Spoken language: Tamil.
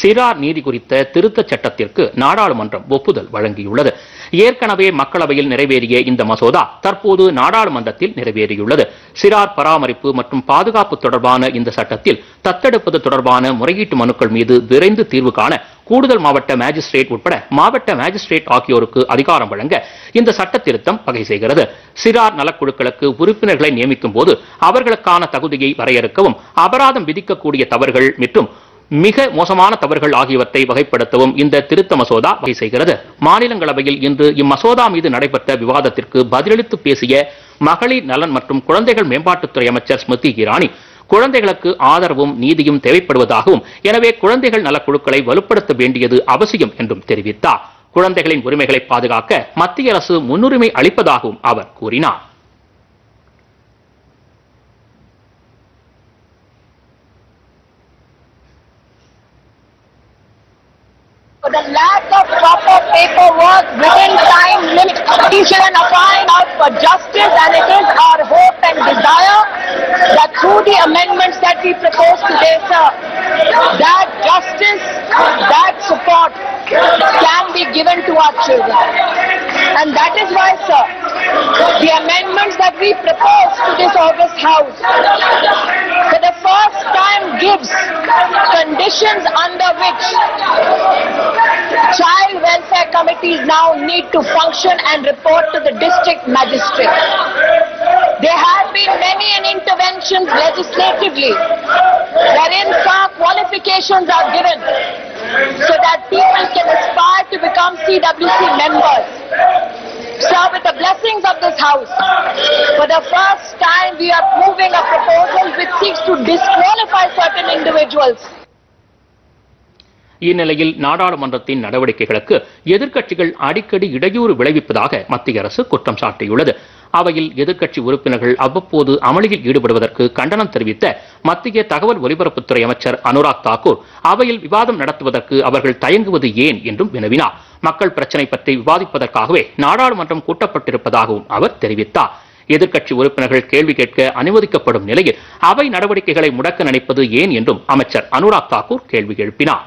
சிறார் நீதி குறித்த திருத்தச் சட்டத்திற்கு நாடாளுமன்றம் ஒப்புதல் வழங்கியுள்ளது. ஏற்கனவே மக்களவையில் நிறைவேறிய இந்த மசோதா தற்போது நாடாளுமன்றத்தில் நிறைவேறியுள்ளது. சிறார் பராமரிப்பு மற்றும் பாதுகாப்பு தொடர்பான இந்த சட்டத்தில் தத்தெடுப்பது தொடர்பான முறையீட்டு மனுக்கள் மீது விரைந்து தீர்வு காண கூடுதல் மாவட்ட மேஜிஸ்ட்ரேட் உட்பட மாவட்ட மேஜிஸ்ட்ரேட் ஆகியோருக்கு அதிகாரம் வழங்க இந்த சட்ட திருத்தம் வகை செய்கிறது. சிறார் நலக்குழுக்களுக்கு உறுப்பினர்களை நியமிக்கும் போது அவர்களுக்கான தகுதியை வரையறுக்கவும் அபராதம் விதிக்கக்கூடிய தவறுகள் மற்றும் மிக மோசமான தவறுகள் ஆகியவற்றை வகைப்படுத்தவும் இந்த திருத்த மசோதா வகை செய்கிறது. மாநிலங்களவையில் இன்று இம்மசோதா மீது நடைபெற்ற விவாதத்திற்கு பதிலளித்து பேசிய மகளிர் நலன் மற்றும் குழந்தைகள் மேம்பாட்டுத்துறை அமைச்சர் ஸ்மிருதி இரானி குழந்தைகளுக்கு ஆதரவும் நீதியும் தேவைப்படுவதாகவும் எனவே குழந்தைகள் நலக்குழுக்களை வலுப்படுத்த வேண்டியது அவசியம் என்றும் தெரிவித்தார். குழந்தைகளின் உரிமைகளை பாதுகாக்க மத்திய அரசு முன்னுரிமை அளிப்பதாகவும் அவர் கூறினார். The lack of proper paperwork within time limit, we should crying out for justice and it is our hope and desire that through the amendments that we propose today, sir, that justice, that support can be given to our children. And that is why, sir, the amendments that we propose to this August House for the first time gives conditions need to function and report to the district magistrate. There have been many an interventions legislatively wherein qualifications are given so that people can aspire to become CWC members. So with the blessings of this house, for the first time we are moving a proposal which seeks to disqualify certain individuals இந்நிலையில் நாடாளுமன்றத்தின் நடவடிக்கைகளுக்கு எதிர்க்கட்சிகள் அடிக்கடி இடையூறு விளைவிப்பதாக மத்திய அரசு குற்றம் சாட்டியுள்ளது. அவையில் எதிர்க்கட்சி உறுப்பினர்கள் அவ்வப்போது அமளியில் ஈடுபடுவதற்கு கண்டனம் தெரிவித்த மத்திய தகவல் ஒலிபரப்புத்துறை அமைச்சர் அனுராக் தாக்கூர் அவையில் விவாதம் நடத்துவதற்கு அவர்கள் தயங்குவது ஏன் என்றும் வினவினார். மக்கள் பிரச்சினை பற்றி விவாதிப்பதற்காகவே நாடாளுமன்றம் கூட்டப்பட்டிருப்பதாகவும் அவர் தெரிவித்தார். எதிர்க்கட்சி உறுப்பினர்கள் கேள்வி கேட்க அனுமதிக்கப்படும் நிலையில் அவை நடவடிக்கைகளை முடக்க நினைப்பது ஏன் என்றும் அமைச்சர் அனுராக் தாக்கூர் கேள்வி எழுப்பினார்.